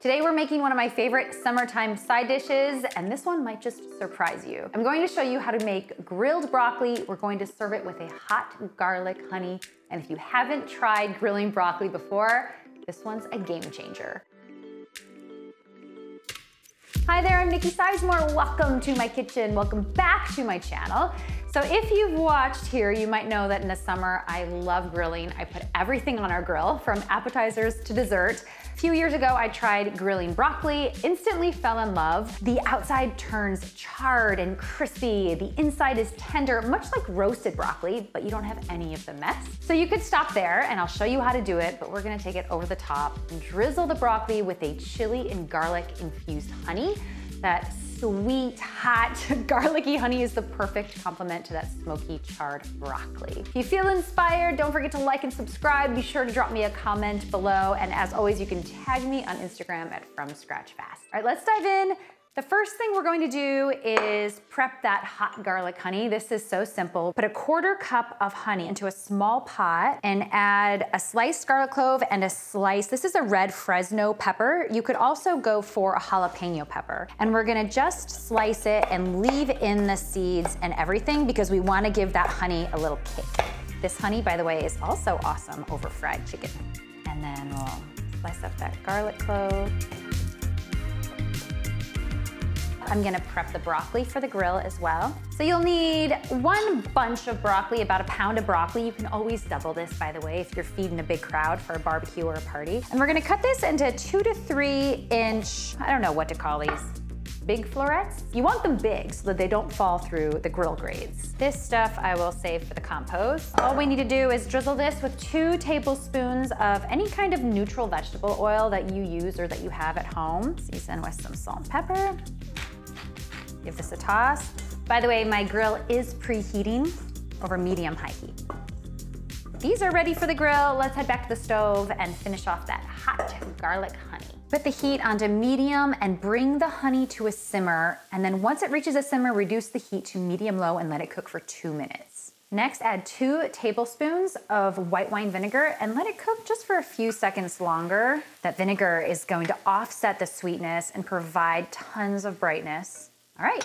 Today we're making one of my favorite summertime side dishes, and this one might just surprise you. I'm going to show you how to make grilled broccoli. We're going to serve it with a hot garlic honey, and if you haven't tried grilling broccoli before, this one's a game changer. Hi there, I'm Nikki Sizemore. Welcome to my kitchen. Welcome back to my channel. So if you've watched here, you might know that in the summer, I love grilling. I put everything on our grill, from appetizers to dessert. Few years ago, I tried grilling broccoli, instantly fell in love. The outside turns charred and crispy. The inside is tender, much like roasted broccoli, but you don't have any of the mess. So you could stop there and I'll show you how to do it, but we're gonna take it over the top and drizzle the broccoli with a chili and garlic infused honey that sweet, hot, garlicky honey is the perfect complement to that smoky, charred broccoli. If you feel inspired, don't forget to like and subscribe. Be sure to drop me a comment below. And as always, you can tag me on Instagram at From Scratch Fast. All right, let's dive in. The first thing we're going to do is prep that hot garlic honey. This is so simple. Put a quarter cup of honey into a small pot and add a sliced garlic clove and a slice, this is a red Fresno pepper. You could also go for a jalapeno pepper. And we're gonna just slice it and leave in the seeds and everything because we wanna give that honey a little kick. This honey, by the way, is also awesome over fried chicken. And then we'll slice up that garlic clove. I'm gonna prep the broccoli for the grill as well. So you'll need one bunch of broccoli, about a pound of broccoli. You can always double this, by the way, if you're feeding a big crowd for a barbecue or a party. And we're gonna cut this into two to three inch, I don't know what to call these, big florets. You want them big so that they don't fall through the grill grates. This stuff I will save for the compost. All we need to do is drizzle this with two tablespoons of any kind of neutral vegetable oil that you use or that you have at home. Season with some salt and pepper. Give this a toss. By the way, my grill is preheating over medium-high heat. These are ready for the grill. Let's head back to the stove and finish off that hot garlic honey. Put the heat onto medium and bring the honey to a simmer. And then once it reaches a simmer, reduce the heat to medium low and let it cook for two minutes. Next, add two tablespoons of white wine vinegar and let it cook just for a few seconds longer. That vinegar is going to offset the sweetness and provide tons of brightness. All right,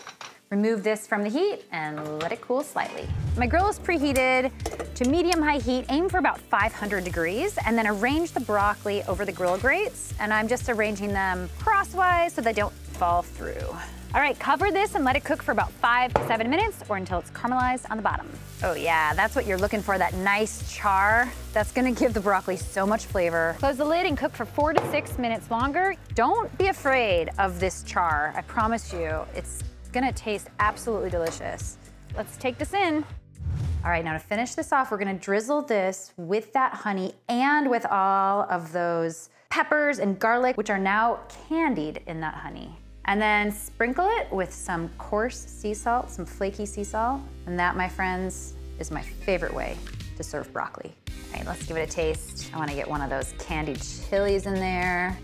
remove this from the heat and let it cool slightly. My grill is preheated to medium-high heat, aim for about 500 degrees, and then arrange the broccoli over the grill grates, and I'm just arranging them crosswise so they don't fall through. All right, cover this and let it cook for about five to seven minutes or until it's caramelized on the bottom. Oh yeah, that's what you're looking for, that nice char. That's gonna give the broccoli so much flavor. Close the lid and cook for four to six minutes longer. Don't be afraid of this char. I promise you, it's gonna taste absolutely delicious. Let's take this in. All right, now to finish this off, we're gonna drizzle this with that honey and with all of those peppers and garlic, which are now candied in that honey. And then sprinkle it with some coarse sea salt, some flaky sea salt. And that, my friends, is my favorite way to serve broccoli. All right, let's give it a taste. I wanna get one of those candied chilies in there.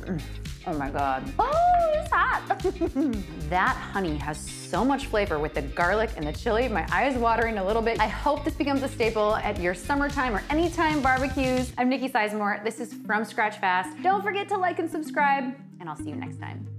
Mm. Oh my God. Oh, it's hot. that honey has so much flavor with the garlic and the chili. My eyes watering a little bit. I hope this becomes a staple at your summertime or anytime barbecues. I'm Nikki Sizemore. This is From Scratch Fast. Don't forget to like and subscribe, and I'll see you next time.